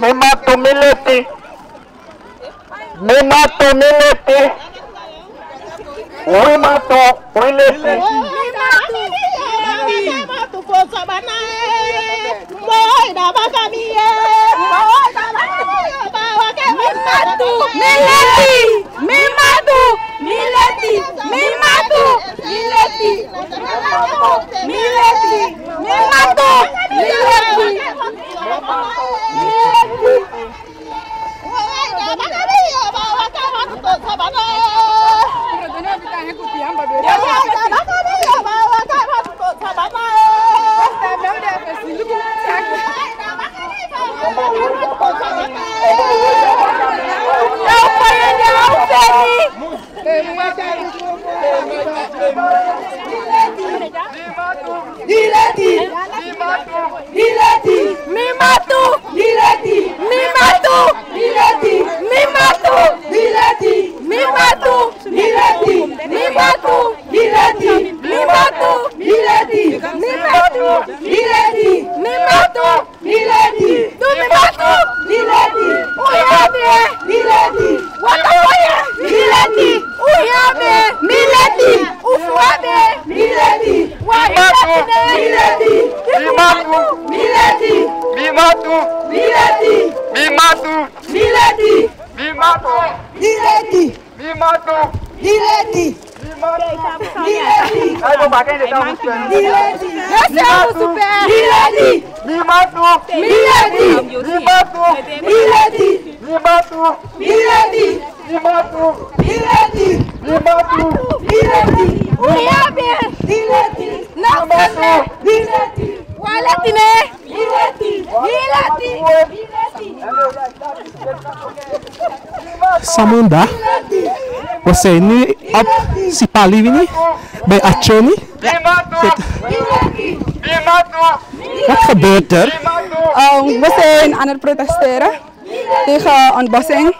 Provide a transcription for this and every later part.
mo máa tó mí létí mo máa tó mí létí wọ́n máa tó mí létí. Mileti, mimadu, mileti, mimadu, mileti, mimadu, mileti, mimadu, mileti. Oh, mato! Mileti! Me mato! Mileti! Me mato! Mileti! Me mato! Mileti! Me mato! Mileti! Me mato! Mileti! Tu me mato! Mileti! Uyabe! Mileti! Watakoya! Mileti! Uyabe! Mileti! Ufuabe! Mileti! Wailatine! Mileti! Mimato. Mileti! Mimato. Mileti! Mimato. Mileti! Mimato. Mileti! Mimato. Mileti! Mileti! Aí vou bater Watakoye mileti! Uyame mileti! Ufuame! Mileti! Wahilatine mileti! Bimatu! Mileti! Bimatu! Mileti! Bimatu! Mileti! Bimatu! Mileti! Bimatu! Mileti! Dileti! Dileti! Dileti! Mileti! Wailatine! Mileti! Mileti! Samanda, você ni op si pali ni bij Achoni. Wat gebeurt er? Um, we zijn aan het protesteren tegen ontbossing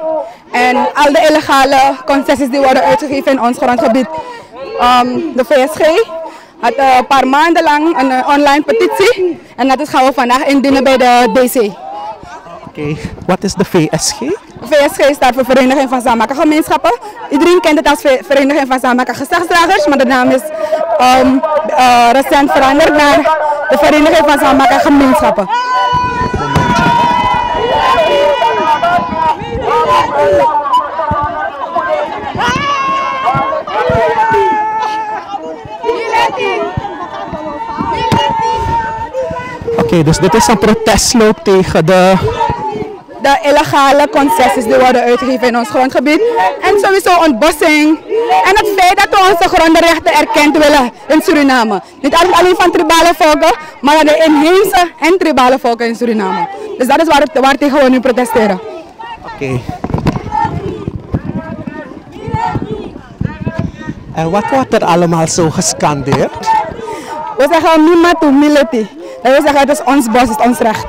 en al de illegale concessies die worden uitgegeven in ons grondgebied. Um, de VSG had eh, een paar maanden lang een eh, online petitie en dat is gaan we vandaag indienen bij de DC. Oké, wat is de VSG? VSG staat voor Vereniging van Gemeenschappen. Iedereen kent het als Ve- Vereniging van Zamaken Gezagsdragers, maar de naam is um, eh, recent veranderd naar de Vereniging van Zamaken Gemeenschappen. Oké, dus dit is een protestloop tegen de... de illegale concessies die worden uitgegeven in ons grondgebied. En sowieso ontbossing. En het feit dat we onze grondrechten erkend willen in Suriname. Niet alleen van tribale volken, maar de inheemse en tribale volken in Suriname. Dus dat is waar, waar tegen we nu protesteren. Oké. En wat wordt er allemaal zo gescandeerd? We zeggen niemand to militi. Wil zeggen het is ons bos, het is ons recht.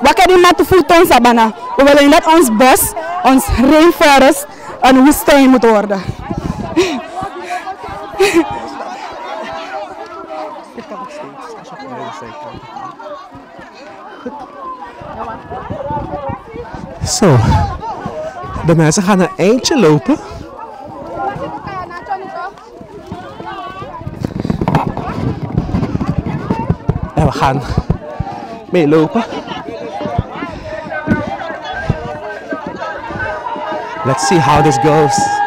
We kan die matu voeten sabana? We willen dat ons bos, ons rainforest, een woestijn moet worden. Zo. De mensen gaan een eindje lopen. En we gaan meelopen. Let's see how this goes.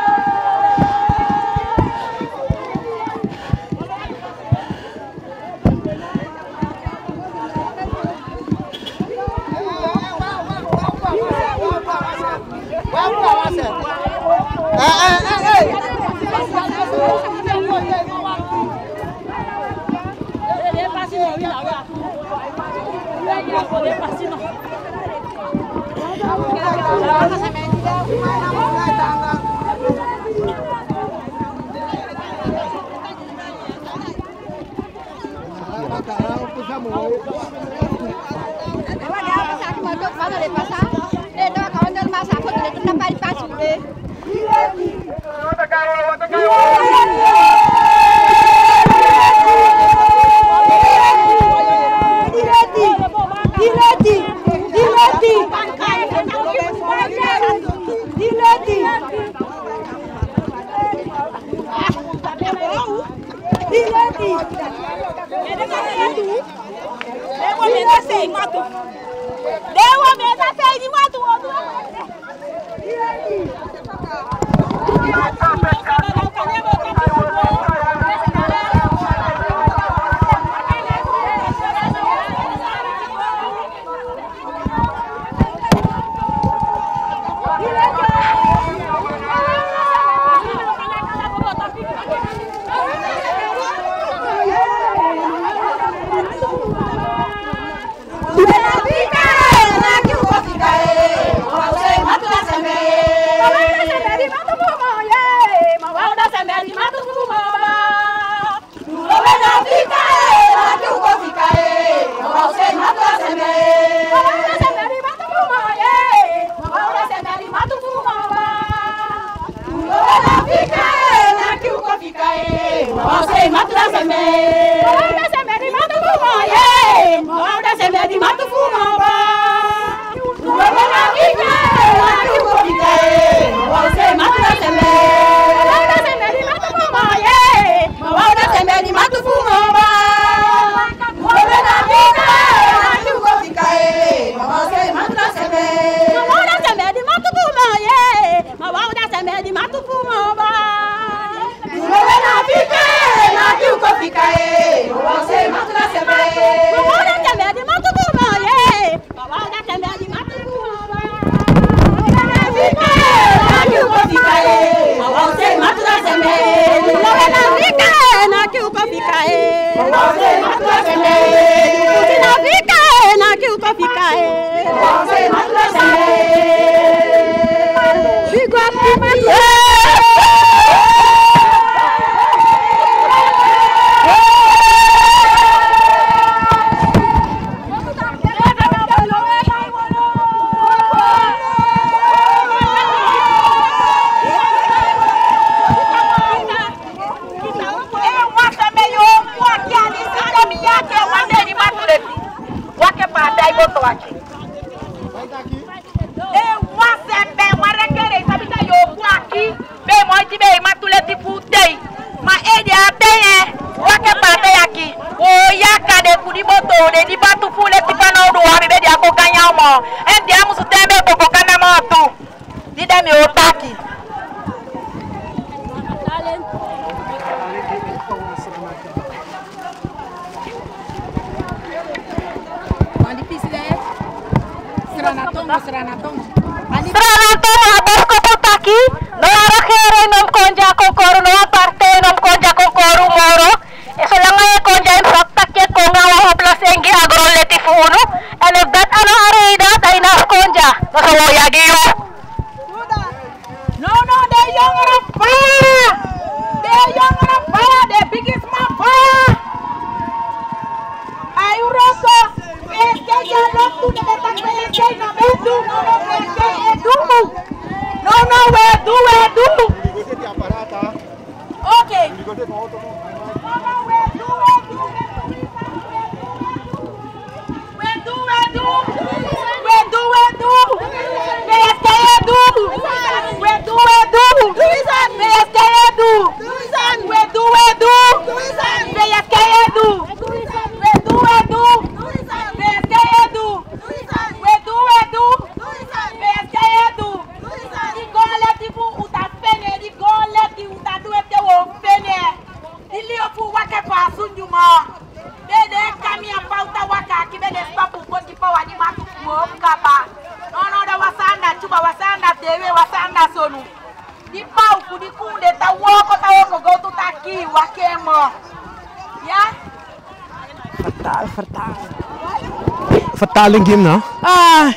Vertaling game nou. Ah,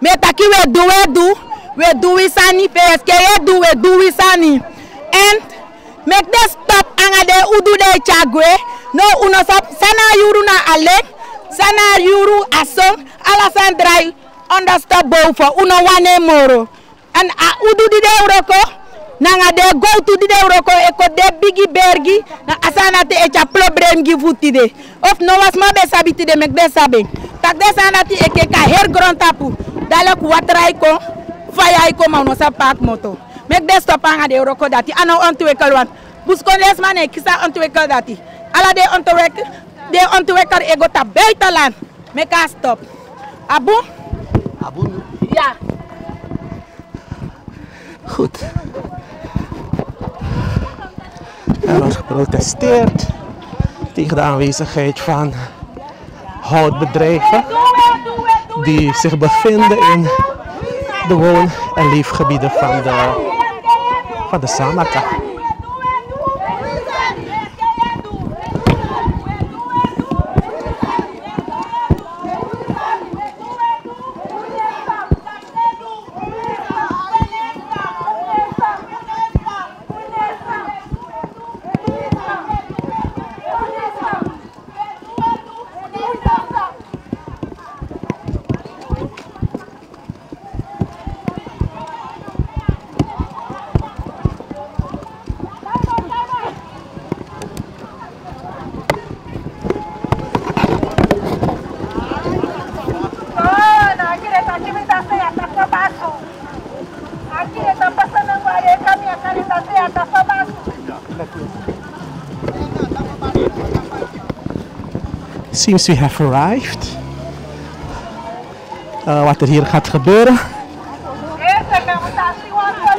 me taki we do we do, we do we sani PSK we do we do we sani. And make stop anga de udu de chagwe. No uno sana yuru na ale, sana yuru san dry understand bow for uno wane moro. And a udu de uroko, nanga de go to de uroko eko de bigi bergi, na asana te echa problem gi futi de. Of no was ma be sabiti de make de sabe. Tak desana ti eke ka her grand tapu dale ku watrai ko faya ko ma no sa park moto. Mek de stop anga de roko dati. Ano on to ekal wan? Bus ko les mane kisa on to ekal dati. Ala de on to wek de on to ekar ego ta beitalan mek a stop. Abu? Abu ja Goed. Er wordt geprotesteerd. Tegen de aanwezigheid van houtbedrijven die zich bevinden in de woon- en leefgebieden van de, van de Samaka. Seems we have arrived. Uh, wat er hier gaat gebeuren,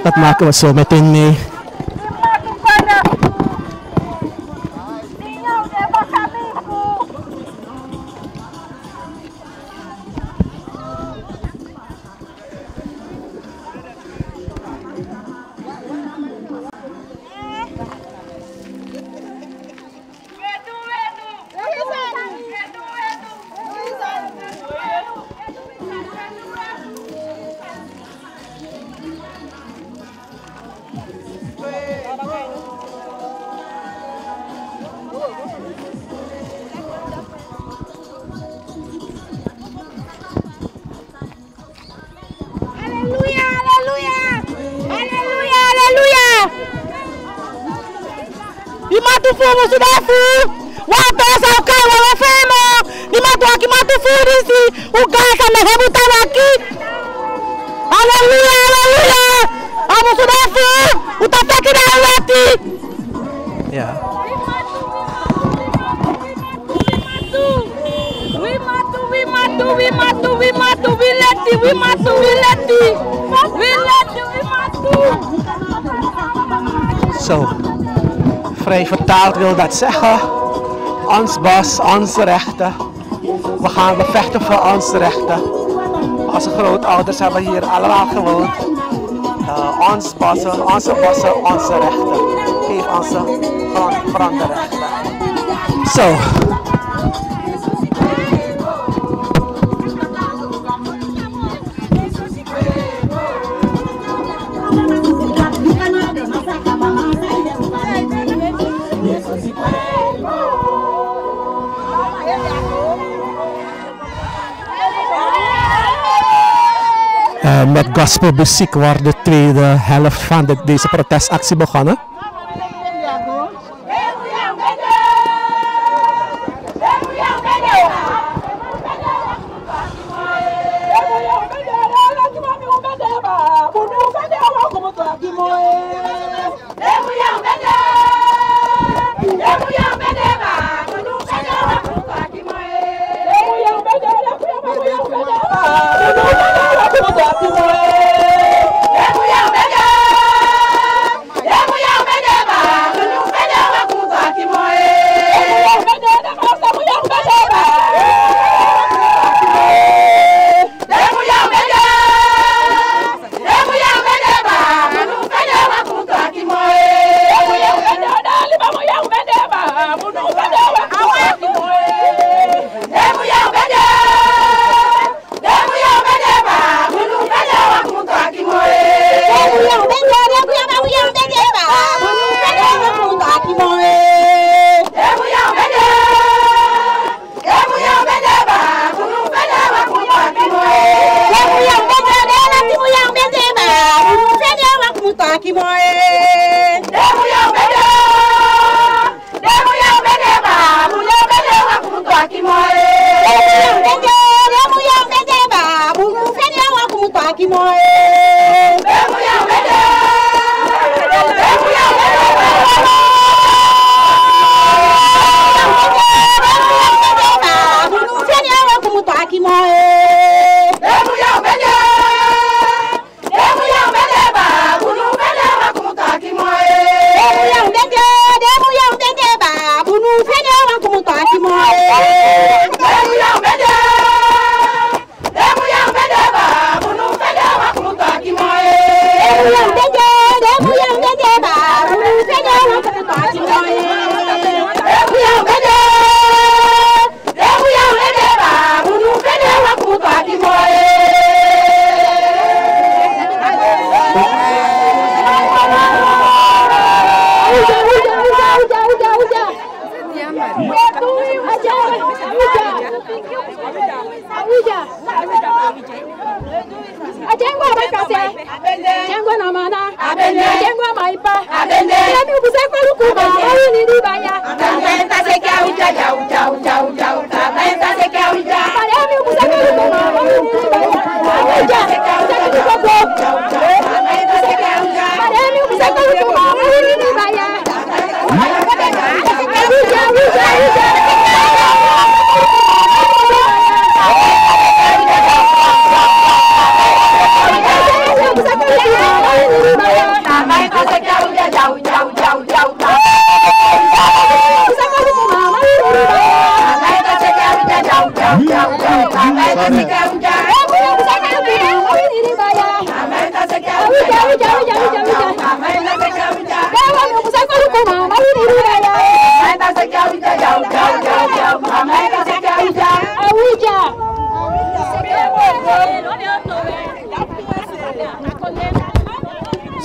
dat maken we zo meteen mee. Di matu fumo sudah fu. Wato sa kai wa femo. Di matu aki matu fu disi. Ugai sa me hebu tawaki. Aleluia, aleluia! Amo sudah fu. Utafaki na wati. Ja. Vrij vertaald wil dat zeggen. Ons bos, onze rechten. We gaan bevechten voor onze rechten. Onze grootouders hebben hier allemaal gewoond. Uh, ons bossen, onze bossen, onze rechten. Geef onze grond. Zo. Gospelmuziek wordt de tweede helft van de, deze protestactie begonnen. Rocky boy.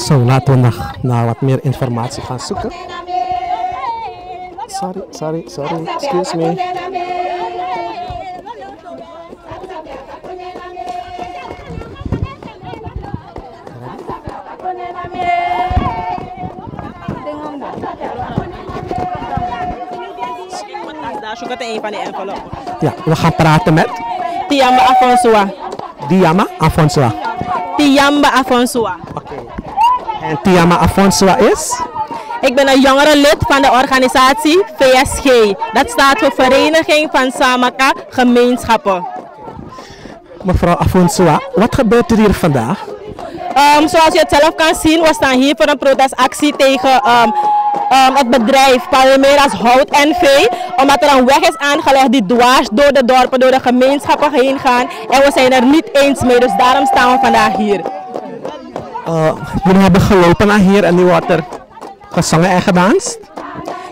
Zo, laten we nog naar wat meer informatie gaan zoeken. Sorry, sorry, sorry. Excuse me. Ja, we gaan praten met Tiamba Afonsua. Diama Afonso. Tiamba Afonsua. En Tiama Afonso is? Ik ben een jongere lid van de organisatie VSG. Dat staat voor Vereniging van Samaka Gemeenschappen. Mevrouw Afonso, wat gebeurt er hier vandaag? Ehm, zoals je het zelf kan zien, we staan hier voor een protestactie tegen ehm, ehm, het bedrijf Palmeiras Hout NV. Omdat er een weg is aangelegd die dwars door de dorpen, door de gemeenschappen heen gaan. En we zijn er niet eens mee, dus daarom staan we vandaag hier. Uh, jullie hebben gelopen naar hier en nu wordt er gezongen en gedanst?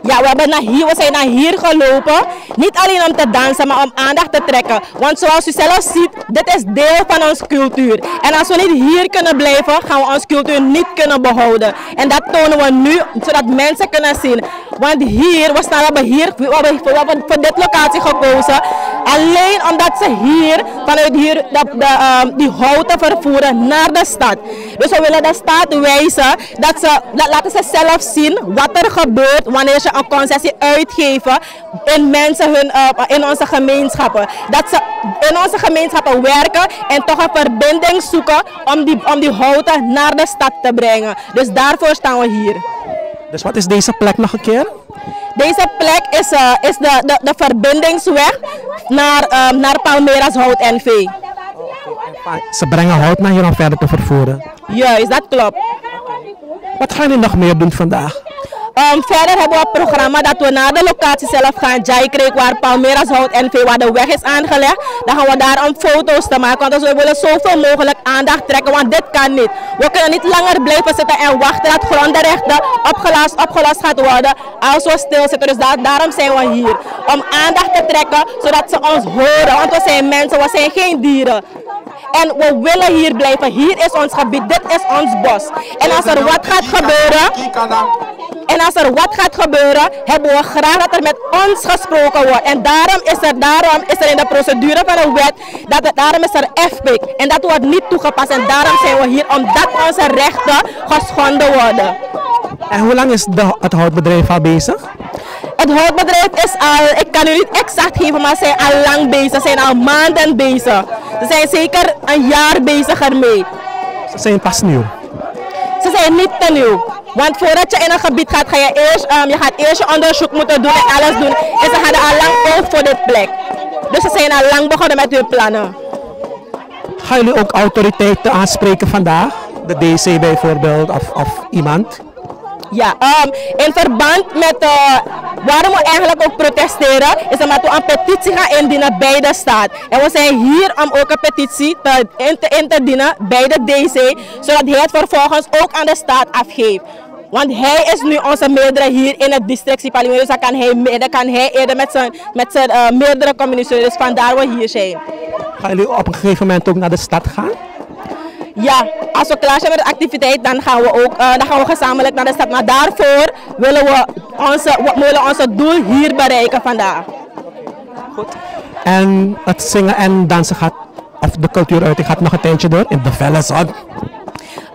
Ja, we, hebben naar hier, we zijn naar hier gelopen. Niet alleen om te dansen, maar om aandacht te trekken. Want zoals u zelf ziet, dit is deel van onze cultuur. En als we niet hier kunnen blijven, gaan we onze cultuur niet kunnen behouden. En dat tonen we nu, zodat mensen kunnen zien. Want hier, we, staan, we hebben hier, we hebben, voor dit locatie gekozen. Alleen omdat ze hier, vanuit hier, de, ehm, die houten vervoeren naar de stad. Dus we willen de stad wijzen, dat ze, laten ze zelf zien wat er gebeurt wanneer ze een concessie uitgeven in mensen hun, eh, in onze gemeenschappen. Dat ze in onze gemeenschappen werken en toch een verbinding zoeken om die, om die houten naar de stad te brengen. Dus daarvoor staan we hier. Dus wat is deze plek nog een keer? Deze plek is, eh, is de, de, de verbindingsweg naar, eh, naar Palmeiras Hout NV. Ze brengen hout naar hier om verder te vervoeren. Juist, dat klopt. Wat gaan jullie nog meer doen vandaag? Verder hebben we een programma dat we naar de locatie zelf gaan. Jai Creek, waar Palmeiras Hout NV, waar de weg is aangelegd. Dan gaan we daar om foto's te maken. Want we willen zoveel mogelijk aandacht trekken, want dit kan niet. We kunnen niet langer blijven zitten en wachten dat grondenrechten opgelost, opgelost gaat worden als we stilzitten. Dus daar, daarom zijn we hier. Om aandacht te trekken, zodat ze ons horen. Want we zijn mensen, we zijn geen dieren. En we willen hier blijven. Hier is ons gebied, dit is ons bos. En als er wat gaat gebeuren, en als er wat gaat gebeuren, hebben we graag dat er met ons gesproken wordt. En daarom is er, daarom is er in de procedure van de wet, dat het, daarom is er FPIC. En dat wordt niet toegepast. En daarom zijn we hier, omdat onze rechten geschonden worden. En hoe lang is de, het houtbedrijf al bezig? Het houtbedrijf is al, ik kan u niet exact geven, maar ze zijn al lang bezig. Ze zijn al maanden bezig. Ze zijn zeker een jaar bezig ermee. Ze zijn pas nieuw. Ze zijn niet te nieuw. Want voordat je in een gebied gaat, ga je eerst, ehm, je gaat eerst je onderzoek moeten doen en alles doen. En ze hadden al lang oog voor dit plek. Dus ze zijn al lang begonnen met hun plannen. Gaan jullie ook autoriteiten aanspreken vandaag? De DC bijvoorbeeld of, of iemand? Ja, ehm, in verband met eh, waarom we eigenlijk ook protesteren, is omdat we een petitie gaan indienen bij de staat. En we zijn hier om ook een petitie te, in, te, in te dienen bij de DC, zodat hij het vervolgens ook aan de staat afgeeft. Want hij is nu onze meerdere hier in het districtieparlement, dus dan kan hij, me- dan kan hij eerder met zijn, met zijn eh, meerdere communiceren. Dus vandaar we hier zijn. Gaan jullie op een gegeven moment ook naar de stad gaan? Ja, als we klaar zijn met de activiteit, dan gaan we ook eh, dan gaan we gezamenlijk naar de stad. Maar daarvoor willen we onze, willen onze doel hier bereiken vandaag. En het zingen en dansen gaat, of de cultuuruiting gaat nog een tijdje door in de felle zon.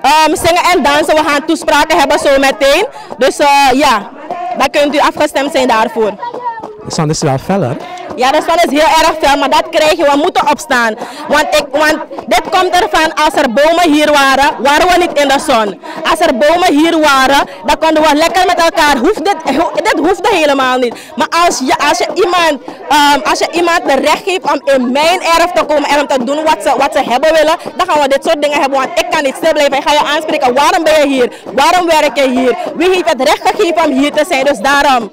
Ehm, zingen en dansen, we gaan toespraken hebben zo meteen. Dus eh, ja, dan kunt u afgestemd zijn daarvoor. Zon is wel feller. Ja, de zon is heel erg fel, maar dat krijg je. We moeten opstaan. Want, ik, want dit komt ervan, als er bomen hier waren, waren we niet in de zon. Als er bomen hier waren, dan konden we lekker met elkaar. Hoeft dit, dit hoeft helemaal niet. Maar als je, als je, iemand, ehm, als je iemand de recht geeft om in mijn erf te komen en om te doen wat ze, wat ze hebben willen, dan gaan we dit soort dingen hebben. Want ik kan niet stil blijven. Ik ga je aanspreken. Waarom ben je hier? Waarom werk je hier? Wie heeft het recht gegeven om hier te zijn? Dus daarom.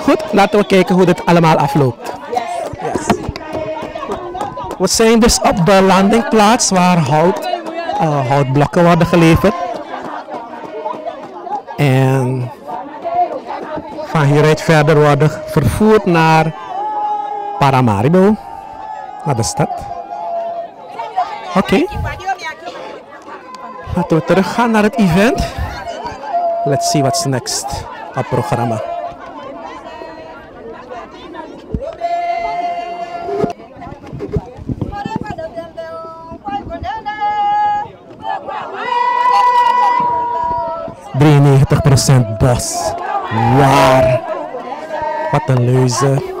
Goed, laten we kijken hoe dit allemaal afloopt. Yes. We zijn dus op de landingplaats waar hout, eh, houtblokken worden geleverd. En van hieruit verder worden vervoerd naar Paramaribo, naar de stad. Oké. Laten we teruggaan naar het event. Let's see what's next op programma. ...93% bos. Waar? Wat een leuze.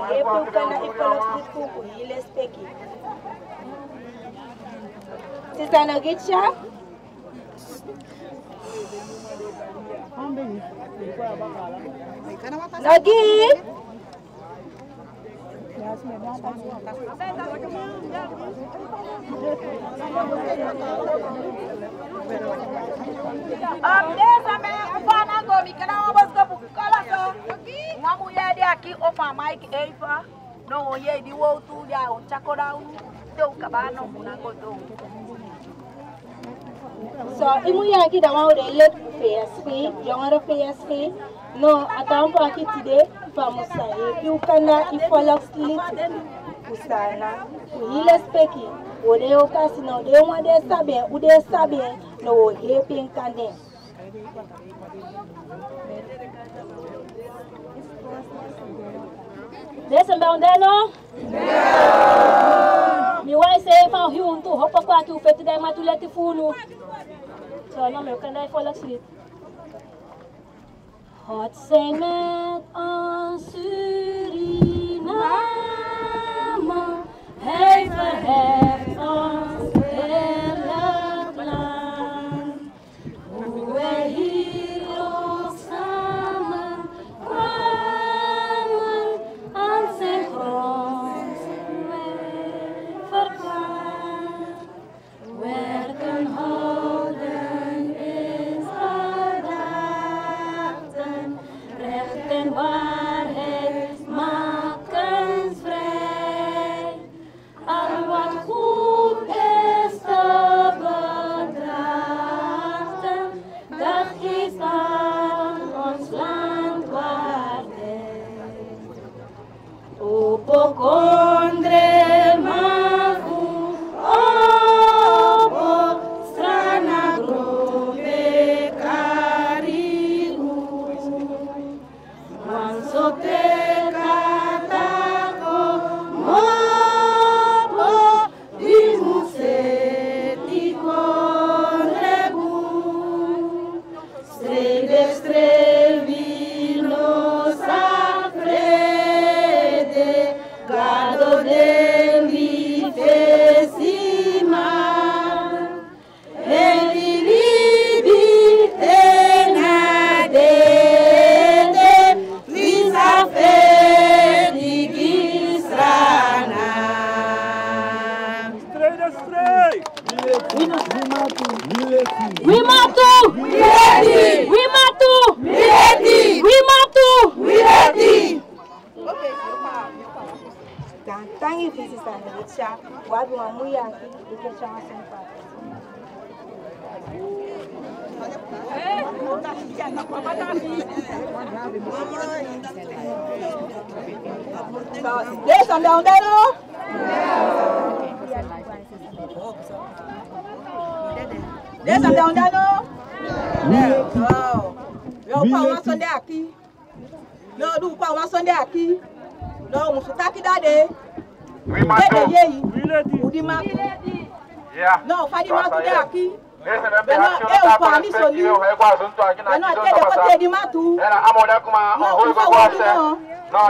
Na ko hepu kana Amnesa mesmo, Fernando, me quer uma música por Olha só, uma mulher de aqui, o mamãe que não olhei de outro, de a outra corau, deu cabano, na. Só, e mulher aqui da orelha do PSP, e uma PSP, não, até um pouco aqui de, vamos sair, e o canal e folha o slit, o sana, o ilha espeki, Ore o caso não deu uma de sabe, o de sabe no o repin kande. Desse me onde não? Mi wai se fa tu untu hopa kwa ki ufeti dai matule tifunu. So no me meu, fo la street. Had zij met ons Suriname. Hij verheft ons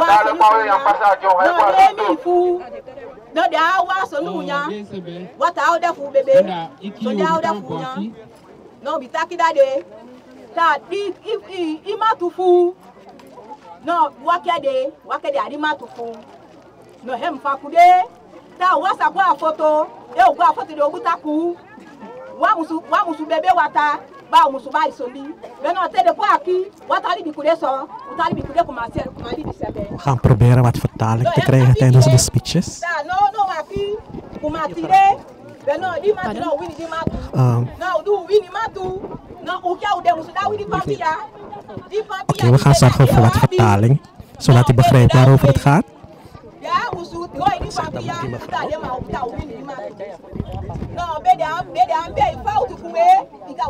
dale kwa we yang pasa kyo he kwa No de sunto. mi fu. No de awa so nu nya. Wata au de fu bebe. So de au de fu nya. No bitaki dade. Ta di i i i matu fu. No wakede wakede adi matu fu. No hem fakude. Ta wasa kwa foto. E o kwa foto de ogutaku. wa musu wa musu bebe wata ba isoli kwa aki We gaan proberen wat vertaling te krijgen tijdens de speeches. da no no aki. Kuma tire. Beno di ma no wini di ma Ehm, no du wini ma tu no u kya u de musu da wini papia di papia Oké, we gaan zorgen voor wat vertaling, zodat hij begrijpt waarover het gaat. Hou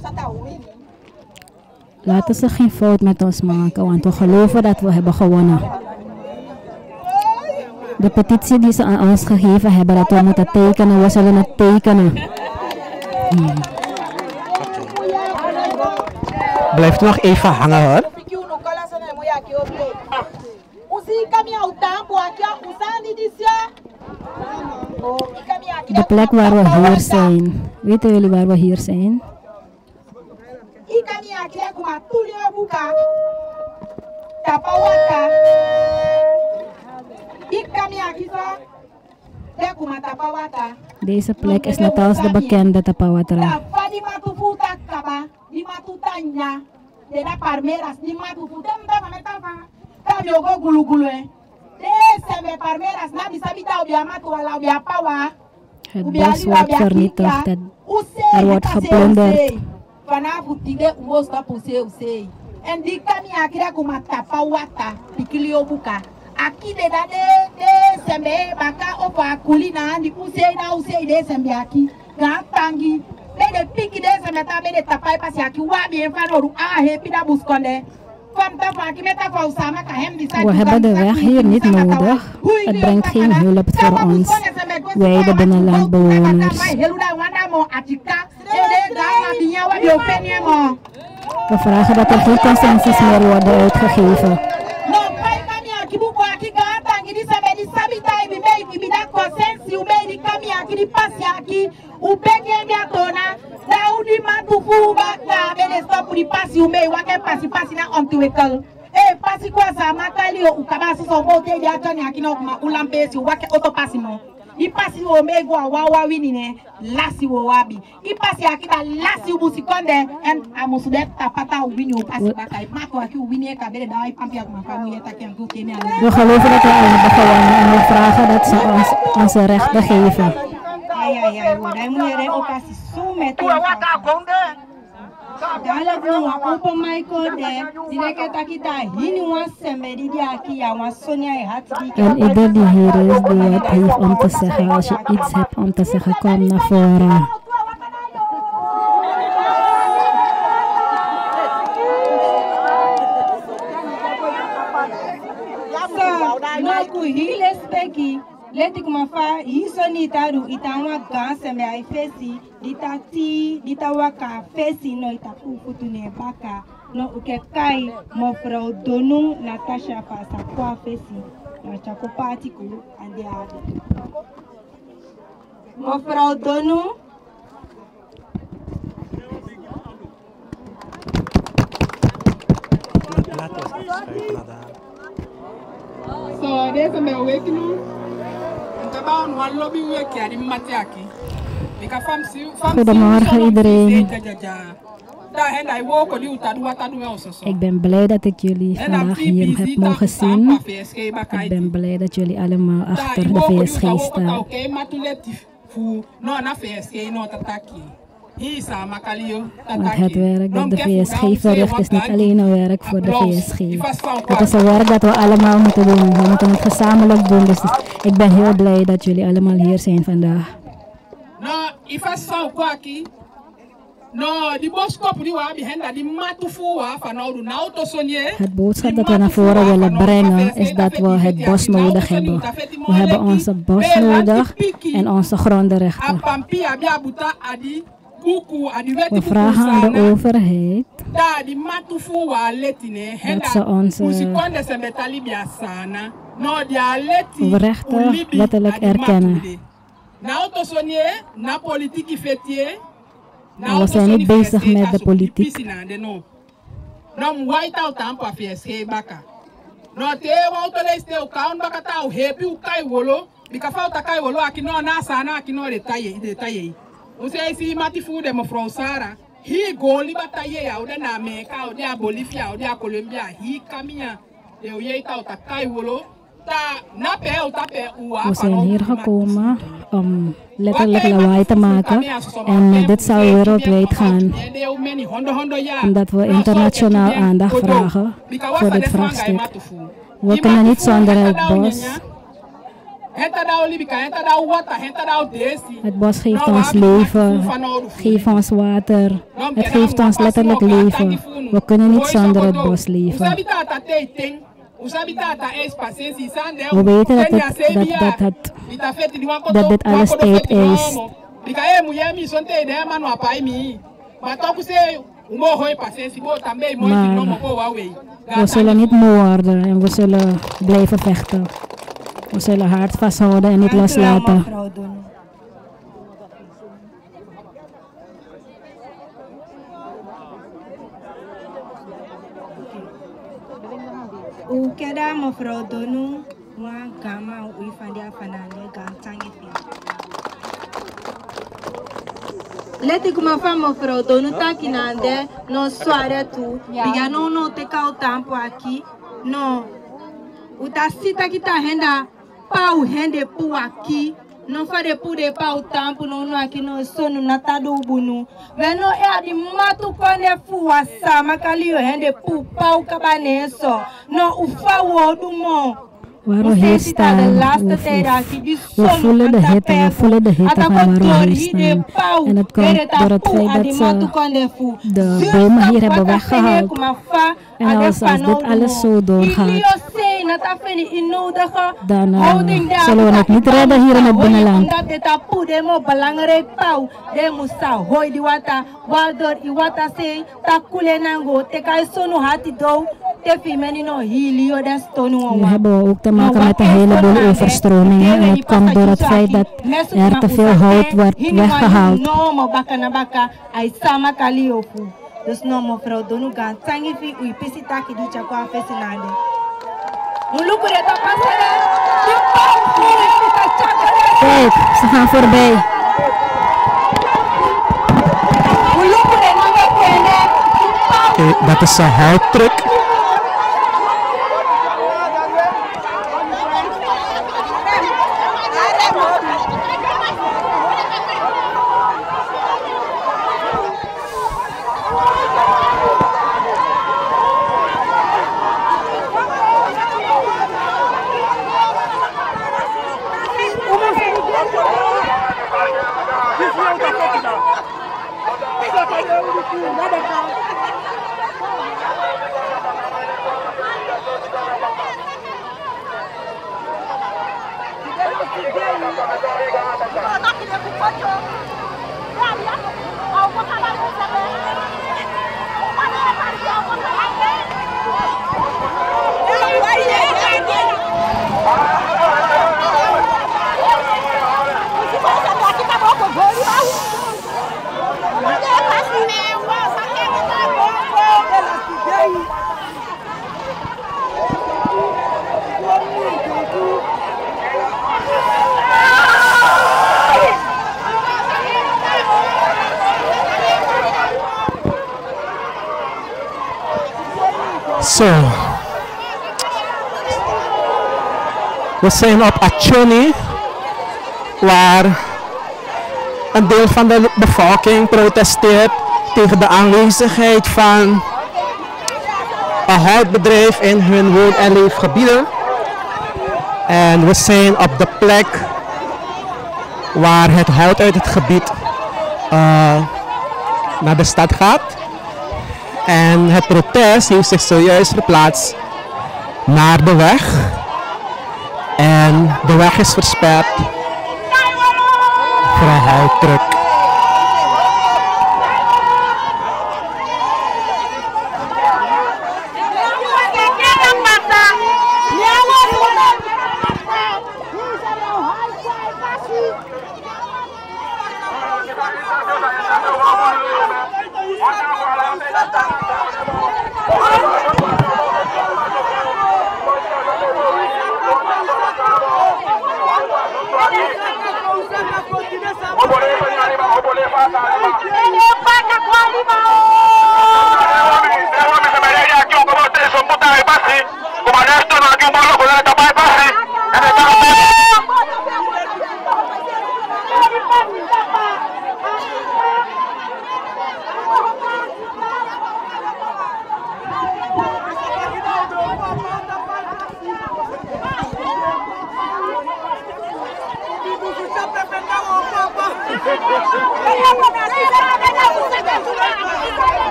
sata win. Laten ze geen fout met ons maken, want we geloven dat we hebben gewonnen. De petitie die ze aan ons gegeven hebben, dat we moeten tekenen, we zullen het tekenen. Hmm. Blijft u nog even hangen hoor. Waar we hier zijn? Ikami akia kuma tulio buka. Tapawaka. Ikami akisa. Ya kuma tapawaka. Deze plek is net als de bekende Tapawatra. Fadi matu futa kaba, di matu tanya, de na parmeras, di matu futa mta fa meta fa. Tabi ogo gulu gulu eh. De sebe parmeras na bisa bita obi amatu wala obi apawa. Het bos wordt vernietigd. Het- Er wordt geplunderd. Vanaf utige umos na puse usei. En di kami akira kuma tapa wata, pikili obuka. Aki de da de de sembe baka ofa kulina di usei na usei de sembe aki. Ga tangi. Be de piki de sembe ta be de tapa pasi aki wa bi en fano ru a he pida buskonde. We hebben de weg hier niet nodig. Het brengt geen hulp voor ons. Wij de binnenlandbewoners. We vragen dat er geen consensus meer worden uitgegeven. kibu kwa hakika hata ngirisa bedi sabita ibi bei kibida kwa sensi ubedi kami akiri pasi aki upeke ndia tona daudi matufu baka bede stopu di pasi umei wake pasi pasi na onti wekal eh pasi kwa sa makali ukabasa sobo te dia tani akina okumakulambe si wake oto pasi mo Ipasi wo mego wa wa wini ne lasi wo wabi. Ipasi akita lasi ubusi konde en amusu de tapata wini upasi baka. Mako aki wini e kabele da ipampi akuma famu yeta ku temi ala. We geloven dat we hebben gewonnen en we vragen dat ze ons onze rechten geven. O kasi sume te. Dala ku wa upo Michael de direke takita hini wa sembe di dia ki ya wa Sonia e hat di En ieder die hier is die wat heeft om te zeggen, als je iets hebt om te zeggen, kom naar voren. Sa no ku hile speki leti kuma fa hiso ni taru itanwa gan sembe ai fesi dita ti dita waka fesi no ita kukutu ne baka no uke kai mo frau donu Natasha fa sa kwa fesi no chako party ku ande ade mo frau donu Laten we eens schuiven naar daar. So deze me weki nu. Ntaba on wan lobby weki adi mati aki. Ika fam si fam si Goedemorgen iedereen. Ik ben blij dat ik jullie vandaag hier heb mogen zien. Ik ben blij dat jullie allemaal achter de VSG staan. Want het werk dat de VSG verricht is niet alleen een werk voor de VSG. Het is een werk dat we allemaal moeten doen. We moeten het gezamenlijk doen. Dus ik ben heel blij dat jullie allemaal hier zijn vandaag. No, ifa sa ko aki. No, di boskop di wa bi henda di matu fu wa fa no du na auto sonye. Het boodschap dat we naar voren willen brengen is dat we het bos nodig hebben. We hebben onze bos nodig en onze grondenrechten. We vragen aan de overheid dat ze onze rechten letterlijk erkennen. En we zijn niet bezig met de politiek. no. Te auto le ste o baka ta o hepi u kai wolo. Bika fa ta kai wolo akino na sana akino de taye de taye. O se si mati de from Sara. Hi go li bataye ya o de na America o de a Bolivia o a Colombia. Hi kamia. De o ye ta o ta kai wolo. We zijn hier gekomen om letterlijk lawaai te maken. En dit zal wereldwijd gaan. Omdat we internationaal aandacht vragen voor dit vraagstuk. We kunnen niet zonder het bos. Het bos geeft ons leven, geeft ons water, het geeft ons letterlijk leven. We kunnen niet zonder het bos leven. We weten dat, het, dat, dat, het, dat dit alles tijd is. Maar. We zullen niet moe worden en we zullen blijven vechten. We zullen hard vasthouden en niet loslaten. O kɛra mevrouw Donu, wa gama o ifandi afanande gantangi fi. Leti kuma fa mevrouw Donu taki nande no soare tu. Biga no no te ka o tampo aqui. No. O ta sita que tá renda pau rende pu aqui. Não fare pu de pau tampo no no aqui no sono na. Veno é de mato quando fu a sama kali o rende pu pau cabaneso. No o fa o do mo. Waar we voelen de hitte, we voelen de hitte van staan. En het komt door het feit dat ze de bomen hier hebben weggehaald. En als, als dit alles zo doorgaat, dan uh, zullen we het niet redden hier in het binnenland. Nu hebben we ook te maken met een heleboel overstromingen. En het komt door het feit dat er te veel hout wordt weggehaald. No mo baka na baka, ai sama kali ofu. Dus no mo vrouw donu gan tangi fi ui pisi taki di chakwa fesi nande. Muluku de ta pasere, di pauw fi ta chakwa. Kijk, ze gaan voorbij. Muluku de nange kwende, Oké, dat is een houttruck. Zo. We zijn op Achoni, waar een deel van de bevolking protesteert tegen de aanwezigheid van een houtbedrijf in hun woon- en leefgebieden. En we zijn op de plek waar het hout uit het gebied eh, naar de stad gaat. En het protest heeft zich zojuist verplaatst naar de weg. En de weg is versperd voor een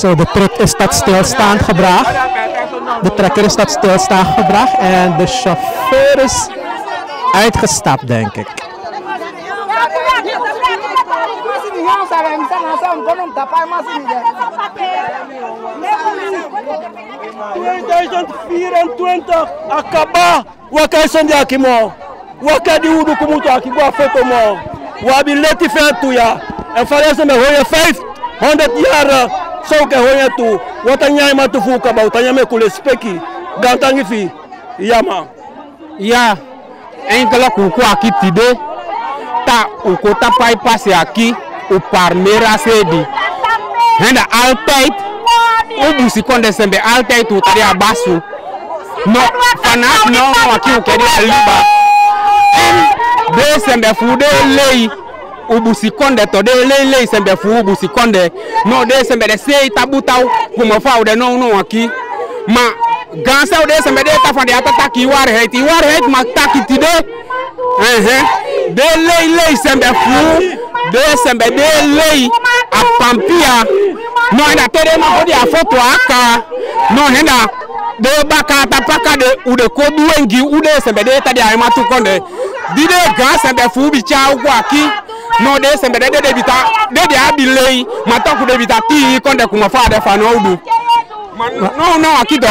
Zo, de truck is tot stilstand gebracht. De trekker is tot stilstand gebracht en de chauffeur is uitgestapt, denk ik. 2024 akaba wakaisonde akimo wakadi udu kumutu akigwa foto mo wabi leti fe tuya en falese me hoye 500 jaar so ke hoye tu wata nyai ma tu fuka ba utanya me kule speki. Gantangi fi yama ya enkele kuku aqui tide. Ta uko ta pai passe aqui o parmeira sedi. Ainda altijd o busi konde sembe altijd o tari abasu. No fanat no no aqui o kedi aliba de sembe fu de lei o busi konde to de lei lei sembe fu o busi konde. No de sembe de sei tabutau kuma fa o de no no aqui ma gansa o de sembe de ta fande atata ki war het i war het ma taki tide eh eh de lei lei sembe fu de sembe de lei a pampia no ina tere ma hodi a foto aka. No hena de baka ta paka de ude ko duengi ude sembe de ta de ai matu konde. Di de gan sembe fu bi cha kwa ki no de sembe de de bita de de abi lei ma ta ku de bita ti konde kuma fa de fa no udu no no akido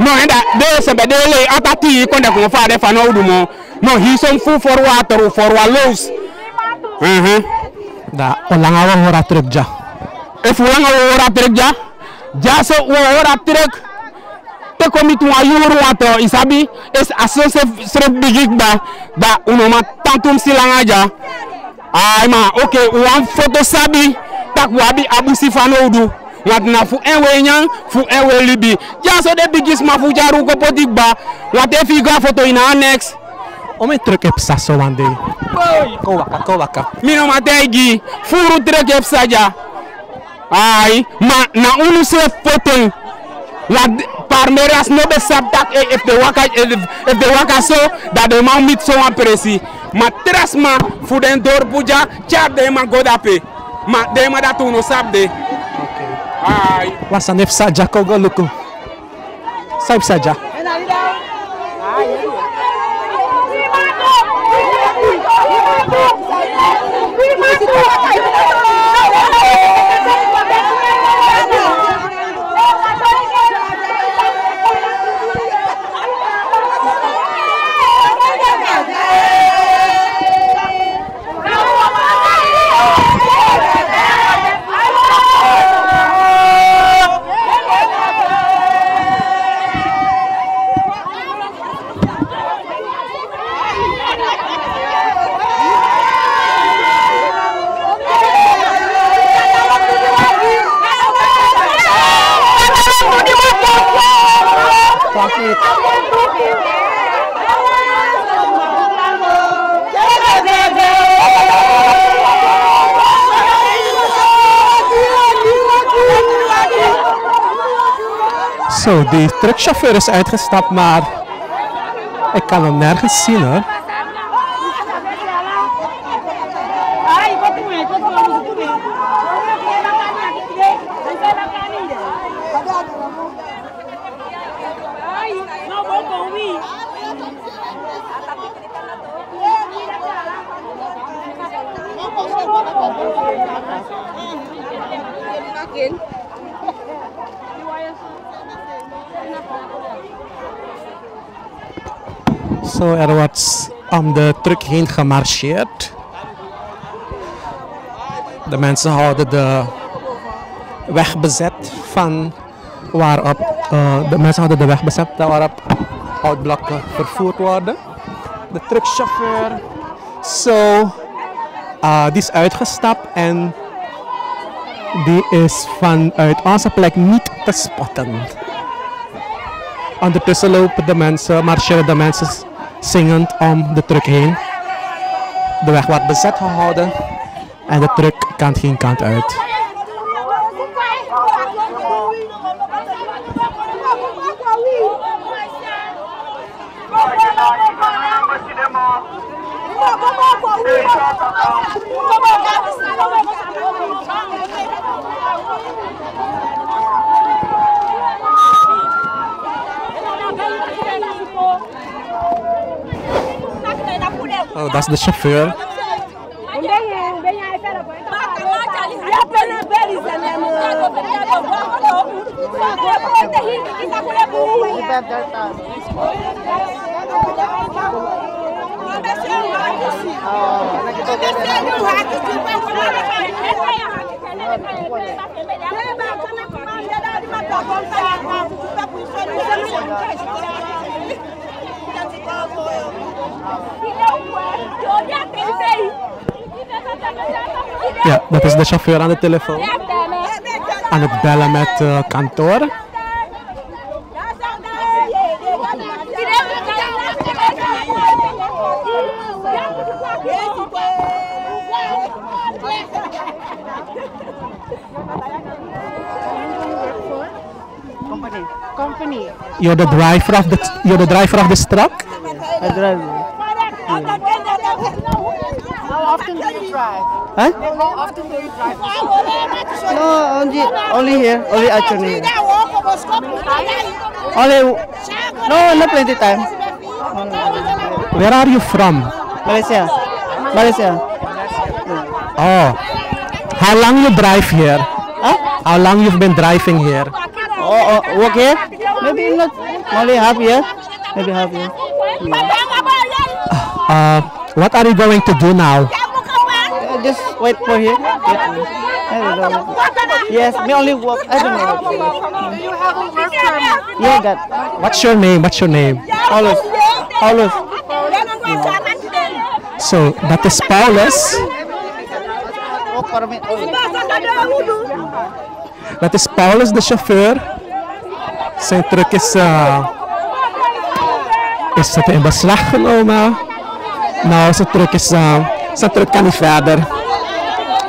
no henda de sembe de lei ata ti konde kuma fa de fa no udu mo no hi som fu forwa toru forwa los mhm Da, olanga wa hora truck ja. if wanga wo wora trek ja ja so wo wora trek. Te komi tu ayuru wato isabi es aso se sre bigik ba da uno ma tantum silanga ja ay ma okay wan foto sabi tak wabi abu sifano udu wat na fu enwe nyang fu enwe libi. Ja so de bigis ma fu jaru ko potik ba. Wat e fi ga foto ina annex. O me truck heb sasso wande ko waka ko waka. Mino ma tegi furu trek ep saja ay ma na unu se foto. La parmeras no be sabtak e if the waka if, if the waka so that the man meet so one presi ma tras ma fu den dor puja chap de ma goda pe ma de ma dat unu sabde ay Wasan if saja ko go luku. Saib saja. Zo, die truckchauffeur is uitgestapt, maar ik kan hem nergens zien hoor. Zo, er wordt de truck heen gemarcheerd. De mensen houden de weg bezet van waarop Uh, de mensen hadden de weg bezet waarop houtblokken vervoerd worden. De truckchauffeur. Zo, uh, die is uitgestapt en die is vanuit onze plek niet te spotten. Ondertussen lopen de mensen, marcheren de mensen zingend om de truck heen. De weg wordt bezet gehouden en de truck kan geen kant uit. Oh, dat is de chauffeur. Ja, dat is de chauffeur aan de telefoon. Aan het bellen met uh, kantoor. Company. Company. You're the driver of the you're the driver of this truck? I drive. How often do you drive? Huh? How often do you drive? No, only, only here. Only actually here. Only, no, not plenty time. Where are you from? Malaysia. Malaysia. Oh. How long you drive here? Huh? How long you've been driving here? Oh, oh, work here? Maybe not only half year. Maybe half year. Uh, what are you going to do now? Wait for here. Yes, me only work. I don't know do. You have a work permit. Yeah, that. What's your name? What's your name? Paulus. Paulus. So that is Paulus. Dat is Paulus, de chauffeur. Zijn truck is, uh, is het in beslag genomen. Nou, zijn truck, is, uh, zijn truck kan niet verder.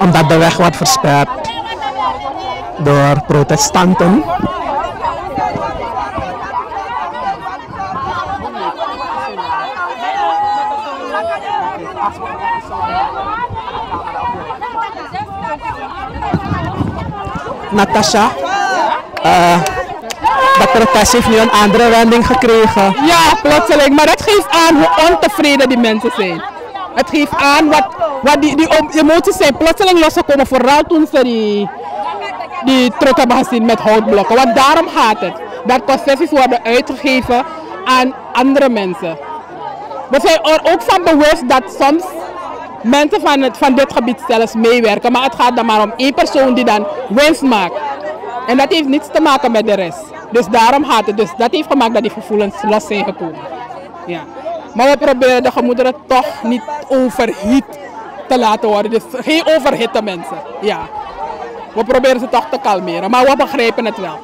Omdat de weg wordt versperd door protestanten. Natasha, uh, dat protest heeft nu een andere wending gekregen. Ja, plotseling. Maar dat geeft aan hoe ontevreden die mensen zijn. Het geeft aan wat, wat die, die emoties zijn plotseling losgekomen. Vooral toen ze die, die truck hebben gezien met houtblokken. Want daarom gaat het. Dat concessies worden uitgegeven aan andere mensen. We zijn er ook van bewust dat soms mensen van, het, van dit gebied zelfs meewerken. Maar het gaat dan maar om één persoon die dan winst maakt. En dat heeft niets te maken met de rest. Dus daarom gaat het. Dus dat heeft gemaakt dat die gevoelens los zijn gekomen. Ja. Maar we proberen de gemoederen toch niet overhit te laten worden. Dus geen overhitte mensen. Ja. We proberen ze toch te kalmeren. Maar we begrijpen het wel.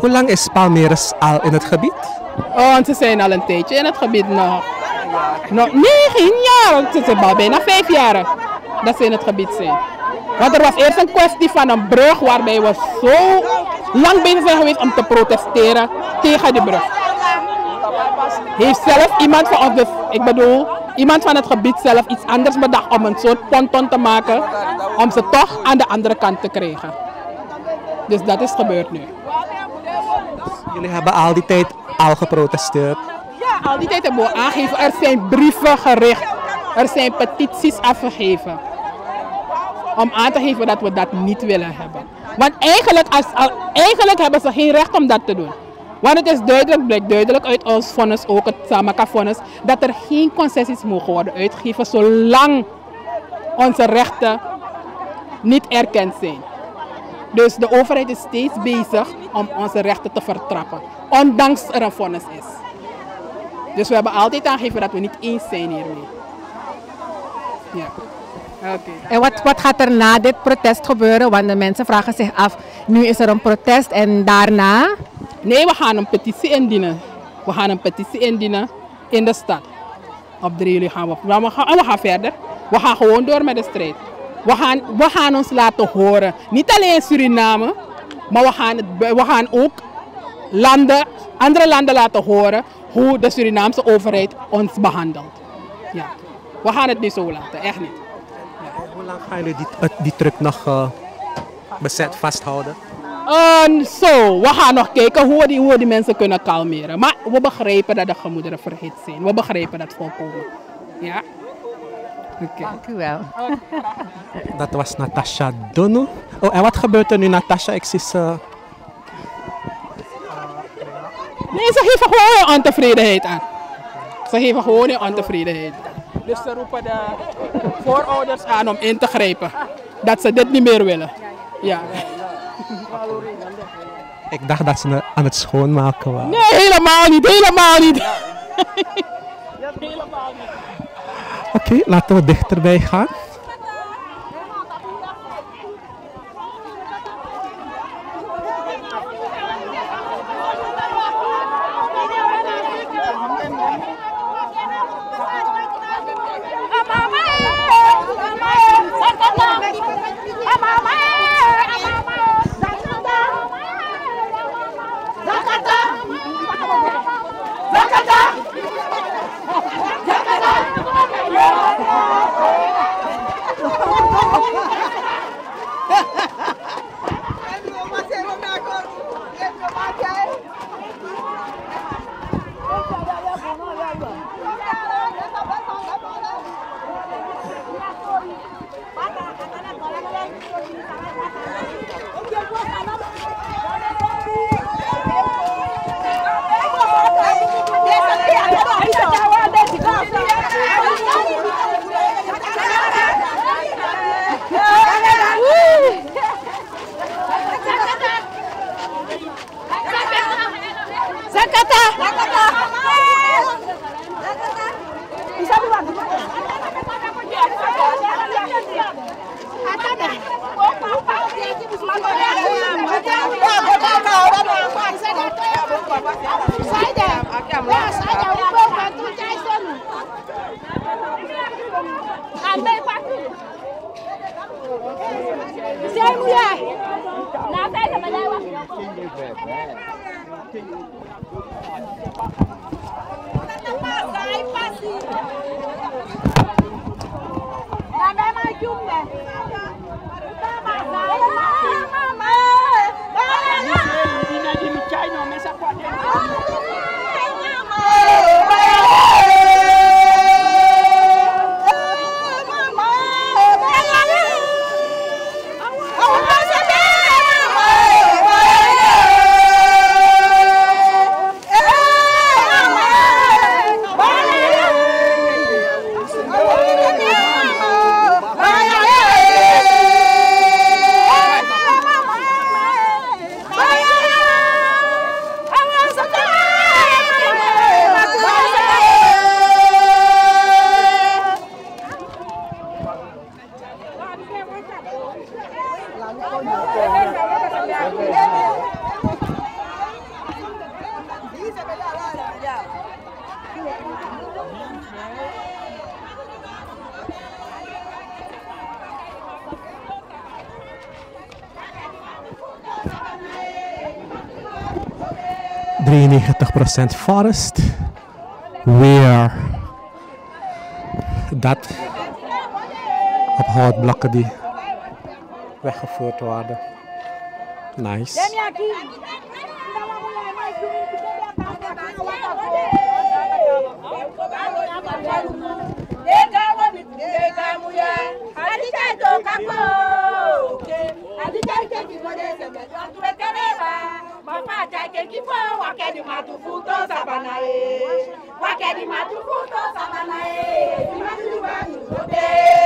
Hoe lang is Palmyres al in het gebied? Oh, ze zijn al een tijdje in het gebied nog. nog nee, geen jaar. Ze zijn al bijna vijf jaar dat ze in het gebied zijn. Want er was eerst een kwestie van een brug waarbij we zo lang bezig zijn geweest om te protesteren tegen die brug. Heeft zelf iemand van ons, dus ik bedoel, iemand van het gebied zelf iets anders bedacht om een soort ponton te maken, om ze toch aan de andere kant te krijgen. Dus dat is gebeurd nu. Jullie hebben al die tijd al geprotesteerd. Ja, al die tijd hebben we aangegeven. Er zijn brieven gericht. Er zijn petities afgegeven. Om aan te geven dat we dat niet willen hebben. Want eigenlijk, als, eigenlijk hebben ze geen recht om dat te doen. Want het is duidelijk, blijkt duidelijk uit ons vonnis, ook het Samaka-vonnis, dat er geen concessies mogen worden uitgegeven zolang onze rechten niet erkend zijn. Dus de overheid is steeds bezig om onze rechten te vertrappen, ondanks er een vonnis is. Dus we hebben altijd aangegeven dat we niet eens zijn hiermee. Ja. Oké. En wat, wat gaat er na dit protest gebeuren? Want de mensen vragen zich af, nu is er een protest en daarna? Nee, we gaan een petitie indienen. We gaan een petitie indienen in de stad. Op 3 juli gaan we. Maar we gaan, we verder. We gaan gewoon door met de strijd. We gaan, we gaan ons laten horen. Niet alleen in Suriname, maar we gaan, we gaan ook landen, andere landen laten horen hoe de Surinaamse overheid ons behandelt. Ja. We gaan het niet zo laten, echt niet. Hoe lang gaan jullie die, het- die truck nog eh, bezet vasthouden? En zo, we gaan nog kijken hoe we, die, hoe we die mensen kunnen kalmeren. Maar we begrijpen dat de gemoederen verhit zijn. We begrijpen dat volkomen. Ja? Oké. Dank u wel. Dat was Natasha Dono. Oh, en wat gebeurt er nu, Natasha? Ik zie ze... Nee, ze geven gewoon hun ontevredenheid aan. Ze geven gewoon hun ontevredenheid. Dus ze roepen de voorouders aan om in te grijpen. Dat ze dit niet meer willen. Ja. Ik dacht dat ze aan het schoonmaken waren. Nee, helemaal niet. Helemaal niet. Oké, laten we dichterbij gaan. 93% forest. Weer dat op houtblokken die weggevoerd worden. Nice. Wakadi matufu to sabanae, dimatu banu obe.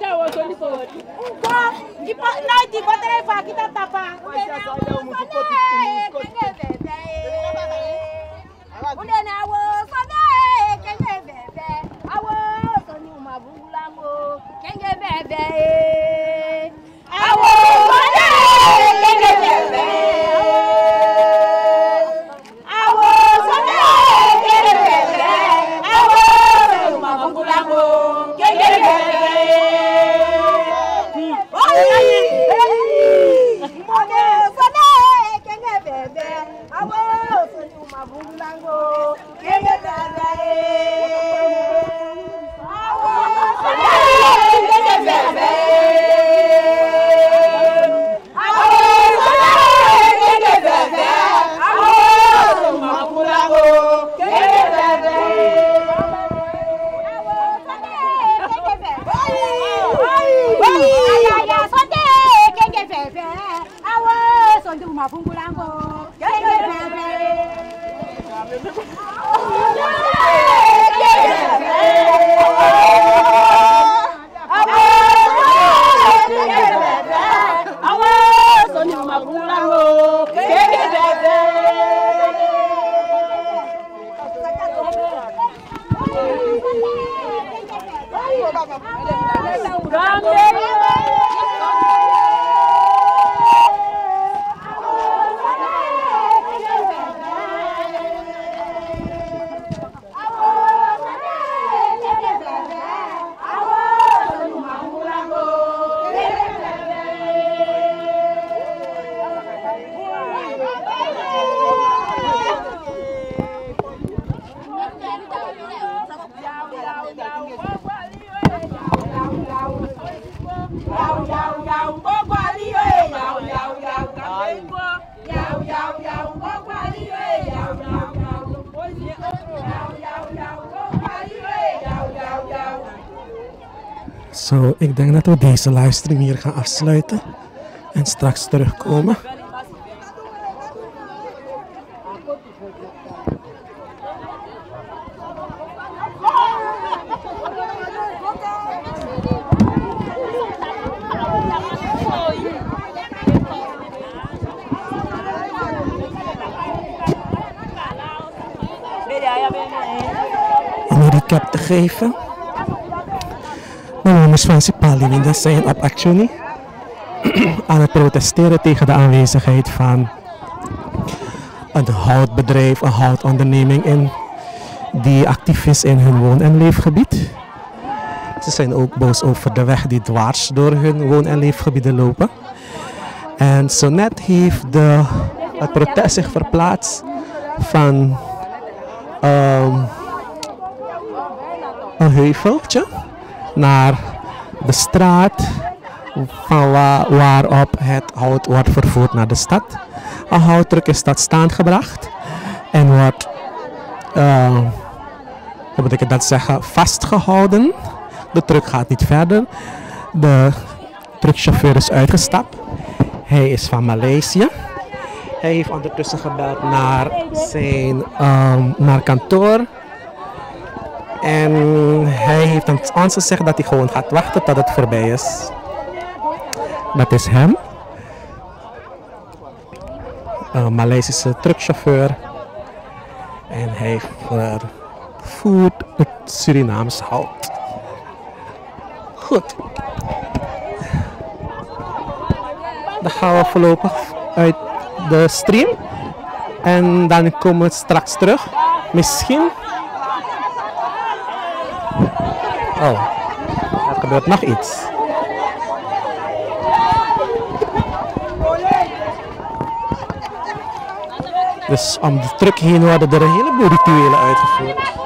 Tawo soli ko wodi. Ko ipo na di ko tere fa kita tapa. Unde na wo so de kenge bebe. Awo so ni umabu lango. Kenge bebe. Mungu langu, yeye dada ik denk dat we deze livestream hier gaan afsluiten en straks terugkomen. Om te geven. Van Sipaliwinda zijn op actie aan het protesteren tegen de aanwezigheid van een houtbedrijf, een houtonderneming in, die actief is in hun woon- en leefgebied. Ze zijn ook boos over de weg die dwars door hun woon- en leefgebieden lopen. En zo net heeft de, het protest zich verplaatst van ehm, een heuveltje naar de straat waarop het hout wordt vervoerd naar de stad. Een houttruck is tot stand gebracht en wordt, eh, hoe moet ik dat zeggen, vastgehouden. De truck gaat niet verder. De truckchauffeur is uitgestapt. Hij is van Maleisië. Hij heeft ondertussen gebeld naar zijn ehm, naar kantoor. En hij heeft ons gezegd dat hij gewoon gaat wachten tot het voorbij is. Dat is hem. Een Maleisische truckchauffeur. En hij vervoert het Surinaams hout. Goed. Dan gaan we voorlopig uit de stream. En dan komen we straks terug. Misschien. Oh, er gebeurt nog iets. Dus om de truck heen worden er een heleboel rituelen uitgevoerd.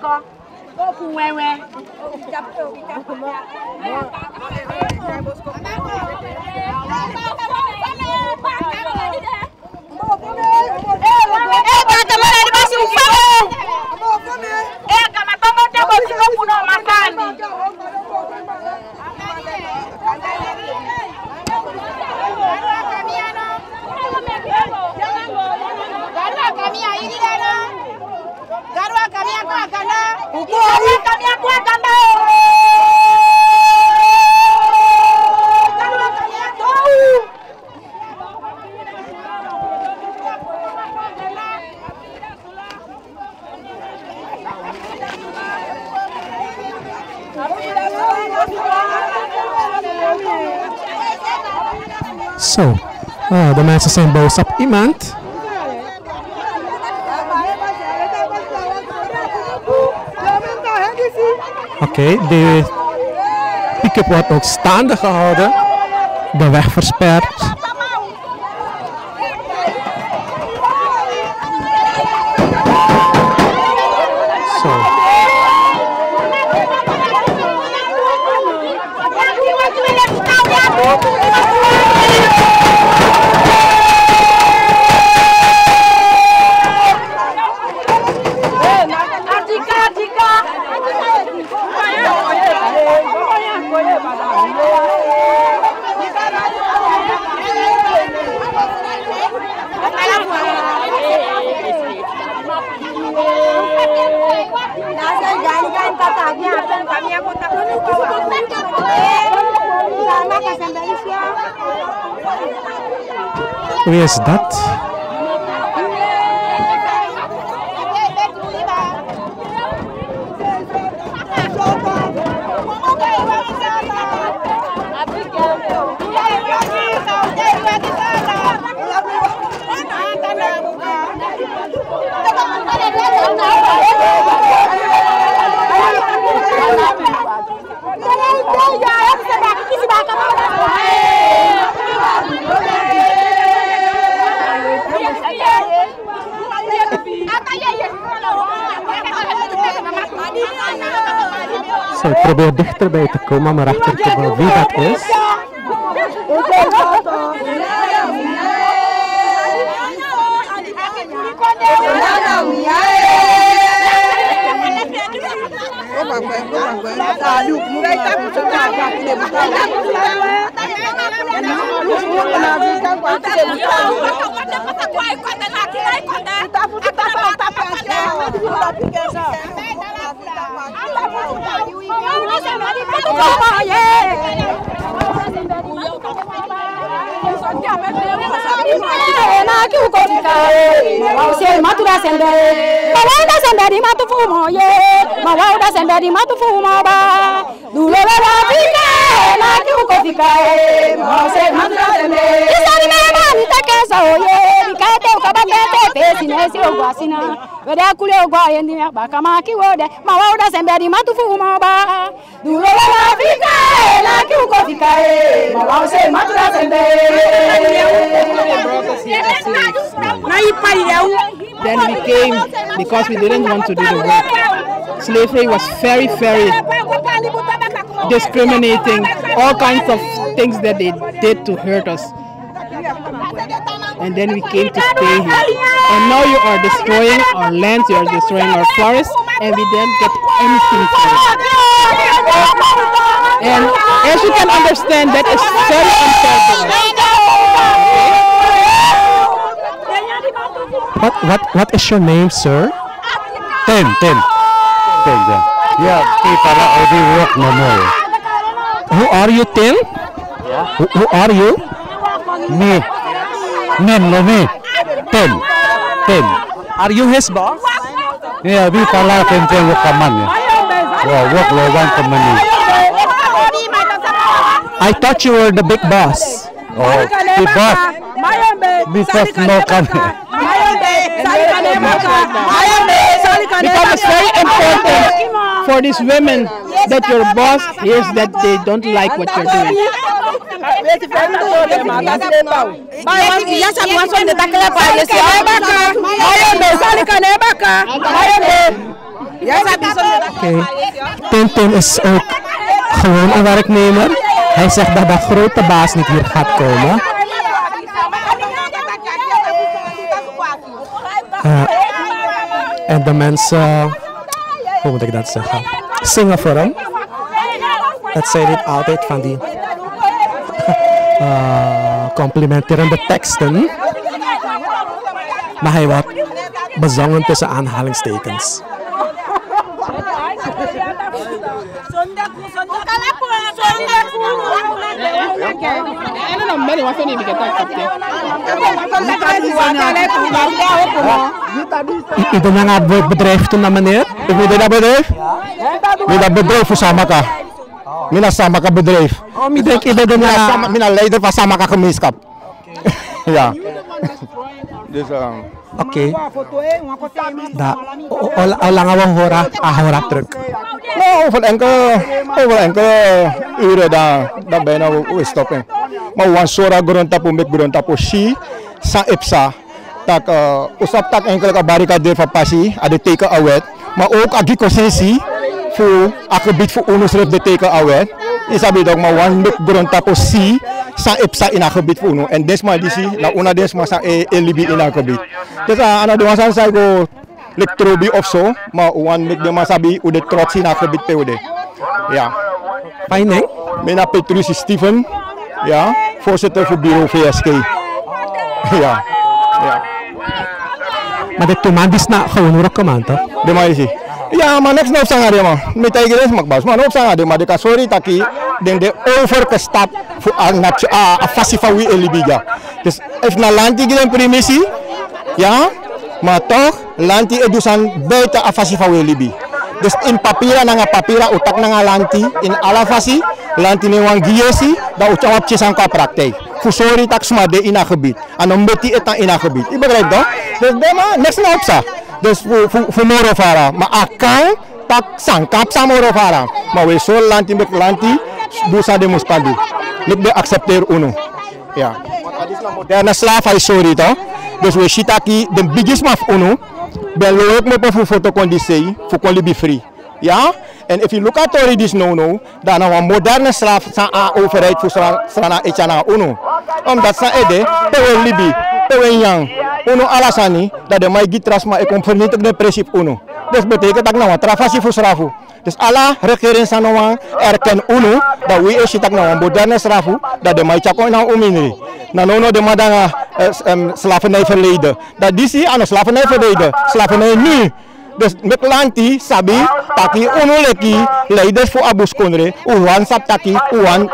con. Cô phù que que. Hãy subscribe cho kênh Ghiền Mì Gõ Để không bỏ lỡ những video hấp dẫn mensen zijn boos op iemand. Oké, de pick-up wordt ook staande gehouden. De weg versperd. Saluk mwen kiukotika ause matula sembere mawauda semberi matufumo ye mawauda semberi matufumo ba Dulololo bine na kiuko fikae mose mandra tembe. Isari mema nitake saoye nikaete ukabakete pesi nesi ogwa sina. Wede kule ogwa yendi ba kama kiwode mawa uda sembe di matufu moba. Dulololo fikae na kiuko fikae mose mandra tembe. Na ipari ya u Then we came because we didn't want to do the work. Slavery was very, very discriminating, all kinds of things that they did to hurt us. And then we came to stay here. And now you are destroying our lands, you are destroying our forests, and we didn't get anything for it. And as you can understand, that is very unfair to us. What, what, what is your name, sir? Ten, ten. Ten, ten. Yeah, kita na odi work no more. Who are you, Tim? Who, who are you? Me. Me, no me. Ten. Ten. Are you his boss? Yeah, we pala ten ten work kaman ya. Wow, work lo one company. I thought you were the big boss. Oh, the boss. Because no kami. Because it's very important for these women that your boss hears that they don't like what you're doing. Oké. Tintin is ook gewoon een werknemer. Hij zegt dat de grote baas niet hier gaat komen. Eh, en de mensen, hoe moet ik dat zeggen, zingen voor hem. Dat zijn niet altijd van die eh, complimenterende teksten. Maar hij wordt bezongen tussen aanhalingstekens. En dan ben je wat niet meer I- Ito na nga bu- bedrijf to na meneer. Wie dat bedrijf? Wie dat bedrijf voor Samaka? Mina Samaka bedrijf. Oh, mi denk iba doon Mina, na- Sama- mina leider van Samaka gemeenschap. Ja. Dus um, Oké. Da, o- o- o lang awang hora, ahora truck. nou, over enkele, over enkele uren dan, dan bijna we, we stoppen. Maar wan sora grond tapu mek grond tapu si sa epsa. Tak uh, usap tak enkele ka barricade van passie, a de teken awet. Maar ook agi consensie voor a gebied voor onderschrift de teken awet. Is abi dog maar wan mek grond tapu si sa epsa in a gebied uno. En desma disi na una desma sa e, e libi in a gebied. Dus uh, ana de wasan sa go lek trobi of zo, maar wan mek de masabi u de trots in a gebied peude. Ja. Fijn, Mijn Petrus Steven, ja, voorzitter voor bureau VSK. Ja. ja. Maar de tumandis na gewoon rokaman to. De is. Ja, maar niks nog zeggen de man. Met tegen is makbas. Maar nog zeggen de maar de ka sorry taki den de overgestapt voor aan nat a fasi van wie elibiga. Dus if na lanti gidan primissie, ja, maar toch lanti edusan buiten a fasi van wie elibi. Dus in papiera na nga papiera utak na nga lanti in ala fasi lanti ni wang giesi da ucawap cisang ka praktijk. Fusori tak smade in a gebied. Ano mbeti etan in a gebied. I begrijp toch? Dus dema next na opsa. Dus voor voor voor moro fara. Maar akang tak sangkap sa moro fara. Maar we lanti mek lanti busa de muspadu. Mek de accepteer uno. Ja. Slaaf ay sorry to. Dus we shitaki de biggest maf uno. Ben loop me voor foto conditie voor kon libi free. Ja? En if you look at already this no no, dan een moderne slaaf sa a overheid voor strana echana uno. Omdat sa ede, pewe libi, pewe yang. Uno alasani dat de mai gitras ma e vernietig de principe uno. Dus betekent dat nou trafasi voor strafu. Dus alla regering erken uno dat we is tak nou moderne strafu dat de mai chako nou umini. Na no no de madanga um, slavernij verleden. Dat disi aan slavernij verleden, slavernij nu. Dus met lanti sabi taki uno leki leiders voor abus kondre uwan sap taki uwan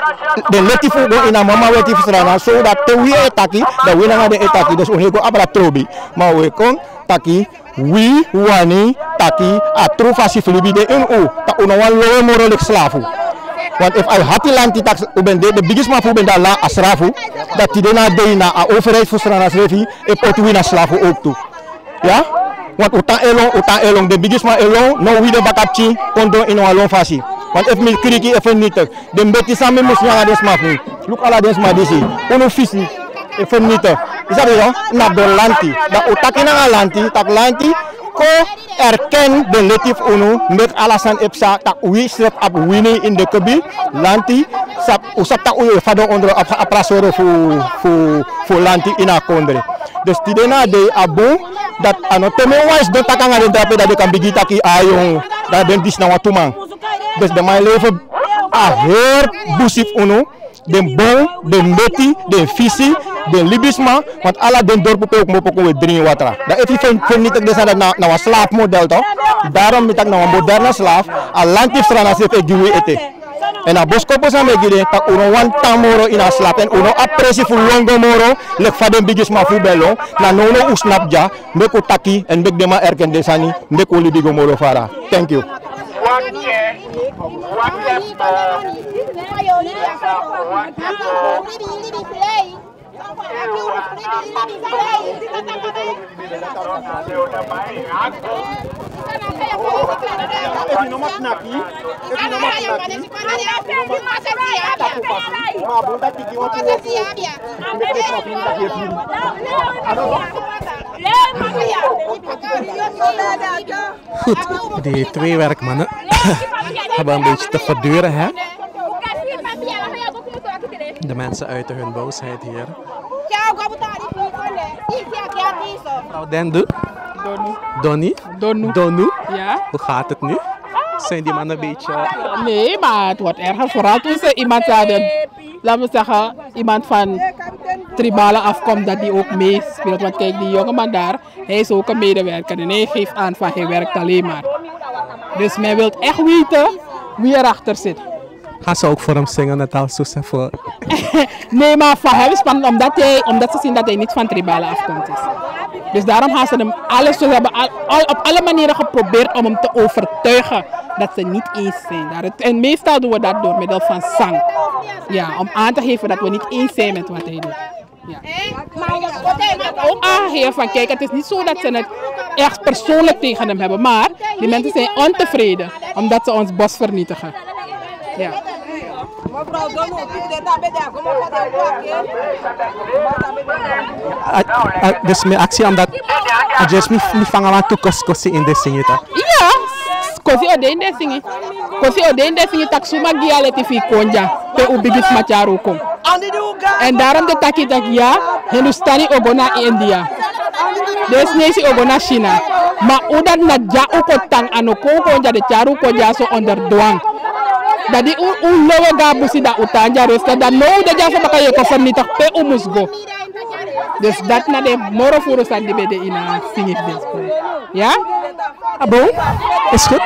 de leti fu go ina mama weti strana so dat te wi etaki da wi na de etaki dus uhe go abra trobi. Ma we kon taki wi wani taki atru fasi flibi de un u ta uno wan lo moro lek slavu want if I hati lanti tax uben de the biggest mafu ben da la asrafu dat die na de na a overheid voor strana srefi e potu na slavu ook ja want utang elong utang elong. De biggest ma elong no we de bakapchi kondo ino along fasi. Want if mi kriki if niet de beti sami mus nga des ma fu look ala des ma disi. Uno fisi if niet is dat yo na do lanti. Da utaki na lanti tak lanti ko erken de letif uno met alasan epsa tak we step up winning in de kebi. Lanti sap usap tak uyo fado ondro aprasoro fu fu fu lanti ina kondre. Dus tidena de abo dat ano teme wise don taka nga den drape dat de kan bigi taki ayong da den na watumang. Dus de my leven a her busif uno den bon den meti den fisi den libisma want ala den dorp pe ook mopo ko we drinken water da if you fen niet desa dat na na wa slaaf model to. Daarom mitak na wa moderne slaaf. A lantif strana se fe giwe ete. En a bosko posa me gide tak uno wan tamoro ina slap en uno apresi fu longo moro lek faden bigis ma fu bello na nono usnap ja mbeko taki en mbek dema erken desani mbeko libigo moro fara. Thank you Goed, die twee werkmannen hebben een beetje te verduren, hè? De mensen uiten hun boosheid hier. Mevrouw Dendu? Donnie? Donu. Donu? Ja. Hoe gaat het nu? Zijn die mannen een beetje... Nee, maar het wordt erger. Vooral toen ze iemand hadden, laten we zeggen, iemand van tribale afkomst, dat die ook meespeelt. Want kijk, die jongeman daar, hij is ook een medewerker en hij geeft aan van hij werkt alleen maar. Dus men wil echt weten wie erachter zit. Gaan ze ook voor hem zingen, net als Susan voor... Nee, maar van hem is spannend omdat, hij, omdat ze zien dat hij niet van tribale afkomst is. Dus daarom gaan ze hem alles, ze hebben al, op alle manieren geprobeerd om hem te overtuigen dat ze niet eens zijn. En meestal doen we dat door middel van zang. Ja, om aan te geven dat we niet eens zijn met wat hij doet. Ja. Ook aangeven van kijk, het is niet zo dat ze het echt persoonlijk tegen hem hebben, maar die mensen zijn ontevreden omdat ze ons bos vernietigen. Ja. Ah, ah, Dus mijn actie omdat... Ik just me me vangen aan toekos kosi in de zingen, toch? Iya, kosi ode inde singi. Kosi ode inde singi tak suma gia leti fi konja pe ubigis macharu ko. En daarom de taki tak ya Hindustani ogona India. Des nesi ogona China. Ma udat na ja uko tang ano ko konja de charu ko ja so onder douane. Dadi u u lowe ga busi da utanja resta da no de ja so baka ye ko vernietig pe umusgo. Dus dat na de moro furu sandi be de ina singi des. Ja? Ah, bon? Is goed.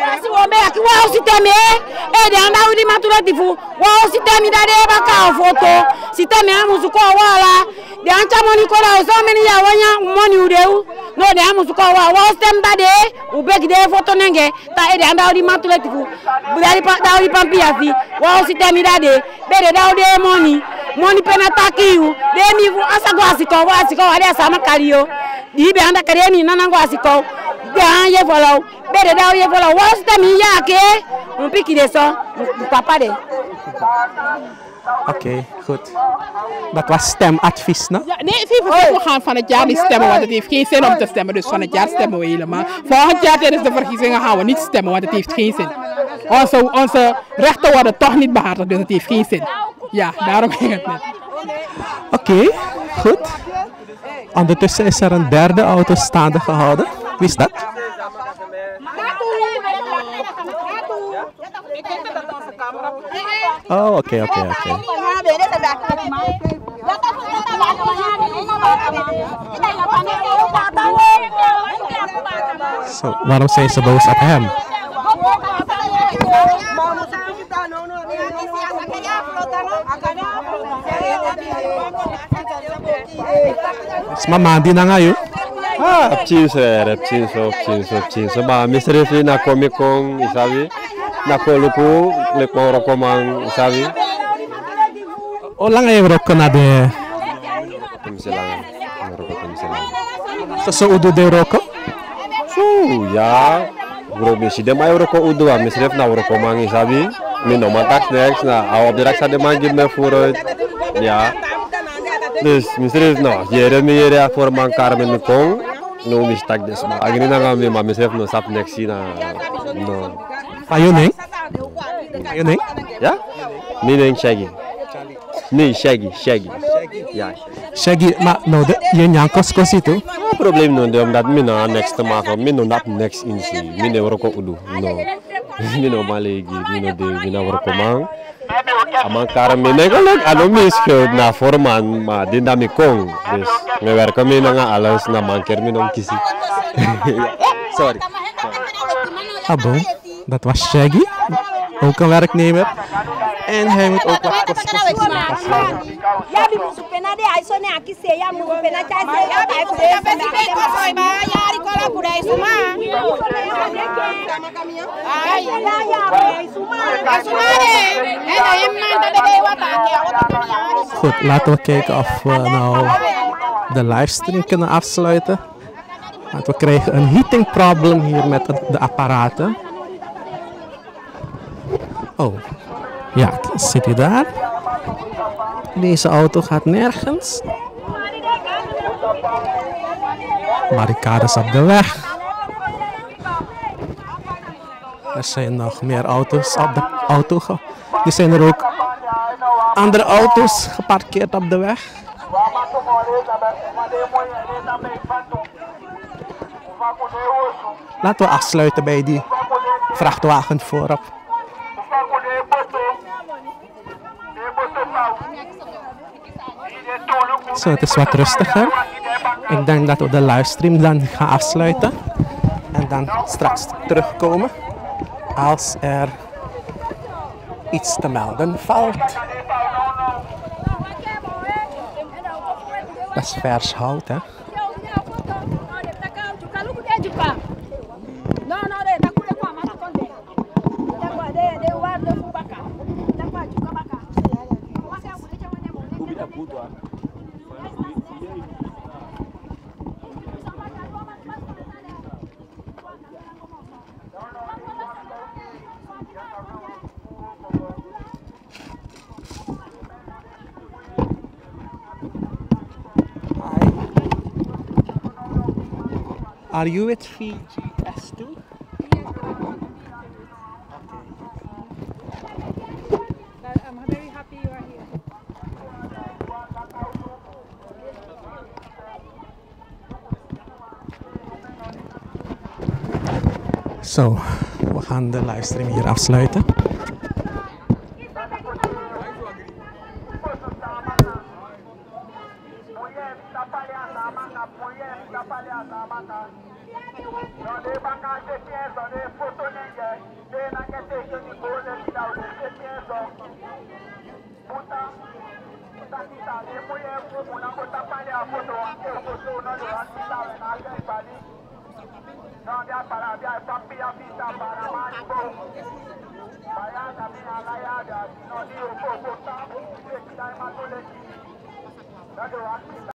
basi wombeaki waositeme edenda eh? eh, uli matulatifu waositemi dadee bakao foto siteme amusuko wala deancamonikola osomeni yawonya umoni udeu no deamusuko wa. Waositemi badee eh? ubekidee foto nenge. Ta edenda uli matulatifu dauli pampiyafi waositemi dadee bede daudee moni. Moni pene takiyu demivu asago asiko wasiko wade asamakaliyo diibe anda kariemi nanango asiko. Yá ké n piki de sọ n papa de. Oké, goed. Dat was stemadvies, no? Ja, nee, zie, we gaan van het jaar niet stemmen, want het heeft geen zin om te stemmen. Dus van het jaar stemmen we helemaal. Volgend jaar tijdens de verkiezingen gaan we niet stemmen, want het heeft geen zin. Onze, onze rechten worden toch niet behartigd, dus het heeft geen zin. Ja, daarom ging het net. Oké, goed. Ondertussen is er een derde auto staande gehouden. Wie is dat? Oh, oké, oké, oké. Zo, waarom zijn ze boos op hem? Is mama di na ngayon? Ah, pchinso era, pchinso, pchinso, pchinso. Ba, misre fi na komi kong, isabi. Na koluku, le kong rokomang, isabi. O lang ay roko na de. Tumsilang, roko tumsilang. So, so udo de roko? So, ya. Bro, misi dem ay roko udo, ah, misre na rokomang, isabi. Mi no matak next na, awab dirak sa demang gid me furo. Ya. Dus, misre no, yere mi yere a formang karmen mi kong. No mistak des ma. Agni na nga mi ma misre no sap next na. No. Ayun eh? Ayun eh? Ya? Mi neng shaggy. Nee, shaggy, shaggy. Ja. Shaggy, maar nou, de, je nyankos kos itu? No probleem no, de, omdat mi na next te maken, mi no dat next in si. Mi ne woroko udu. No. mi no malegi, mi no de, mi na woroko mang. Amang karam mi ne galak, ano mi na forman, ma dinda mi kong. Dus, me werken mi na alles na manker mi nong kisi. Sorry. Ah, bon. Dat was Shaggy. Ook een werknemer. En hij moet ook wat kosten. Pena de ne akise ya pena cha ya ta ba ya ri ko la ya ya de e man de wa ta ke wa ta ya Goed, laten we kijken of we nou de livestream kunnen afsluiten. Want we krijgen een heating problem hier met de apparaten. Oh, ja, zit u daar? Deze auto gaat nergens. Barricades op de weg. Er zijn nog meer auto's op de auto. Er zijn er ook andere auto's geparkeerd op de weg. Laten we afsluiten bij die vrachtwagen voorop. Zo, het is wat rustiger. Ik denk dat we de livestream dan gaan afsluiten. En dan straks terugkomen als er iets te melden valt. Dat is vers hout, hè? No, no, de ta ku de kwa ma na kon de. De kwa de de wa de fu baka. De kwa ju ka baka. Wa se ku de cha wa ne mo. Are you with VGS2? I'm very happy you are here. Zo, we gaan de livestream hier afsluiten.